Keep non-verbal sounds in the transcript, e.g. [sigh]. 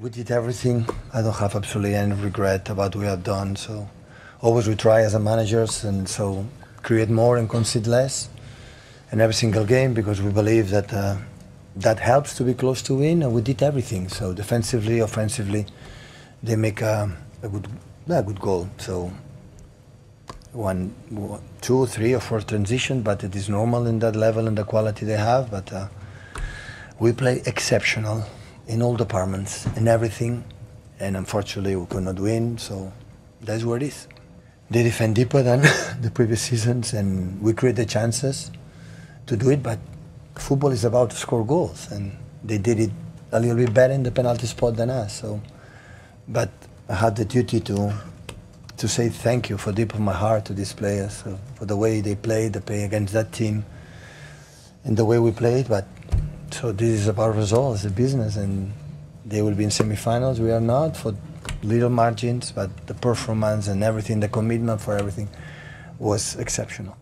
We did everything. I don't have absolutely any regret about what we have done. So always we try as a managers and so create more and concede less in every single game because we believe that uh, that helps to be close to win and we did everything. So defensively, offensively, they make a, a good a good goal. So one, two, three or four transition, but it is normal in that level and the quality they have. But uh, we play exceptional in all departments, in everything, and unfortunately we could not win. So that's where it is. They defend deeper than [laughs] the previous seasons, and we create the chances to do it. But football is about to score goals, and they did it a little bit better in the penalty spot than us. So, but I had the duty to to say thank you for deep of my heart to these players for the way they played, the play against that team, and the way we played. But so this is about results, the business, and they will be in semifinals. We are not for little margins, but the performance and everything, the commitment for everything was exceptional.